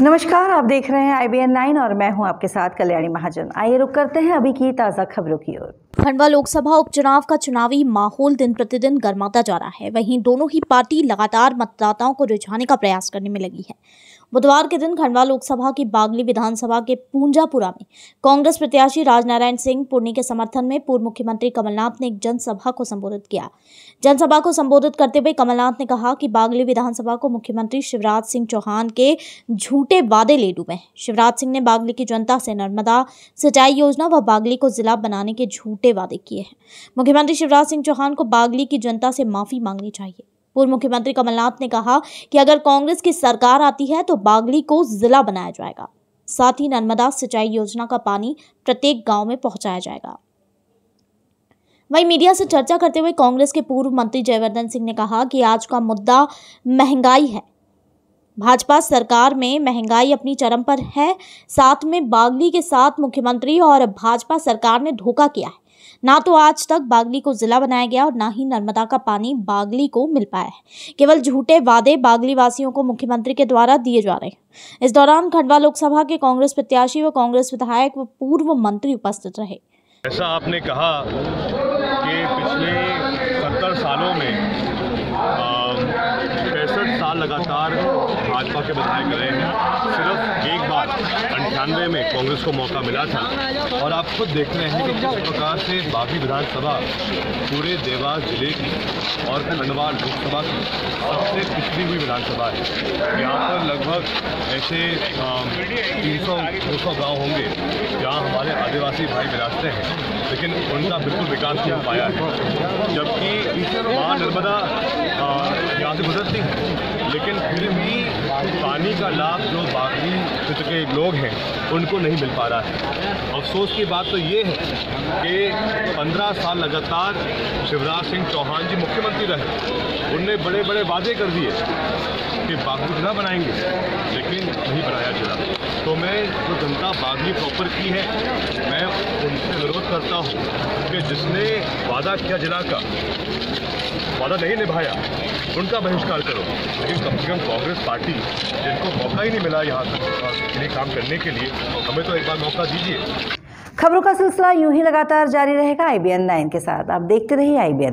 नमस्कार, आप देख रहे हैं आई बी एन नाइन और मैं हूँ आपके साथ कल्याणी महाजन। आइए रुक करते हैं अभी की ताज़ा खबरों की ओर। खंडवा लोकसभा उपचुनाव का चुनावी माहौल दिन प्रतिदिन गर्माता जा रहा है। वहीं दोनों ही पार्टी लगातार मतदाताओं को रिझाने का प्रयास करने में लगी है। बुधवार के दिन खंडवा लोकसभा की बागली विधानसभा के पूंजापुरा में कांग्रेस प्रत्याशी राजनारायण सिंह पुर्णी के समर्थन में पूर्व मुख्यमंत्री कमलनाथ ने एक जनसभा को संबोधित किया। जनसभा को संबोधित करते हुए कमलनाथ ने कहा कि बागली विधानसभा को मुख्यमंत्री शिवराज सिंह चौहान के झूठे वादे ले डूबे शिवराज सिंह ने बागली की जनता से नर्मदा सिंचाई योजना व बागली को जिला बनाने के झूठे वादे किए हैं। मुख्यमंत्री शिवराज सिंह चौहान को बागली की जनता से माफ़ी मांगनी चाहिए। पूर्व मुख्यमंत्री कमलनाथ ने कहा कि अगर कांग्रेस की सरकार आती है तो बागली को जिला बनाया जाएगा। साथ ही नर्मदा सिंचाई योजना का पानी प्रत्येक गाँव में पहुँचाया जाएगा। वहीं मीडिया से चर्चा करते हुए कांग्रेस के पूर्व मंत्री जयवर्धन सिंह ने कहा कि आज का मुद्दा महँगाई है। भाजपा सरकार में महँगाई अपनी चरम पर है, साथ में बागली के साथ मुख्यमंत्री और भाजपा सरकार ने धोखा किया है। ना तो आज तक बागली को जिला बनाया गया और ना ही नर्मदा का पानी बागली को मिल पाया है। केवल झूठे वादे बागली वासियों को मुख्यमंत्री के द्वारा दिए जा रहे हैं। इस दौरान खंडवा लोकसभा के कांग्रेस प्रत्याशी व कांग्रेस विधायक व पूर्व मंत्री उपस्थित रहे। ऐसा आपने कहा कि पिछले सत्तर सालों में पैंसठ साल लगातार भाजपा के विधायक रहे हैं। सिर्फ़ एक बार अंठानवे में कांग्रेस को मौका मिला था। और आप खुद देख रहे हैं कि किस प्रकार से बागी विधानसभा पूरे देवास ज़िले की और खंडवा लोकसभा की सबसे पिछड़ी हुई विधानसभा है। यहाँ पर लगभग ऐसे तीन सौ, दो सौ गाँव होंगे जहाँ हमारे आदिवासी भाई विरासते हैं। लेकिन उनका बिल्कुल विकास नहीं हो पाया है। जबकि माँ नर्मदा यहाँ से गुजरती है। लेकिन फिर भी पानी का लाभ जो बागी क्षेत्र के लोग हैं, उनको नहीं मिल पा रहा है। अफसोस की बात तो ये है कि पंद्रह साल लगातार शिवराज सिंह चौहान जी मुख्यमंत्री रहे। उनने बड़े बड़े वादे कर दिए। कि बागली जिला बनाएँगे, लेकिन नहीं बनाया जिला। तो मैं जो जनता बागली प्रॉपर की है, मैं उनसे अनुरोध करता हूँ कि जिसने वादा किया जिला का, वादा नहीं निभाया, उनका बहिष्कार करो। लेकिन कम से कम कांग्रेस पार्टी, जिनको मौका ही नहीं मिला यहाँ तक लिए काम करने के लिए, हमें तो एक बार मौका दीजिए। खबरों का सिलसिला यूँ ही लगातार जारी रहेगा आई बी के साथ। आप देखते रहिए आई बी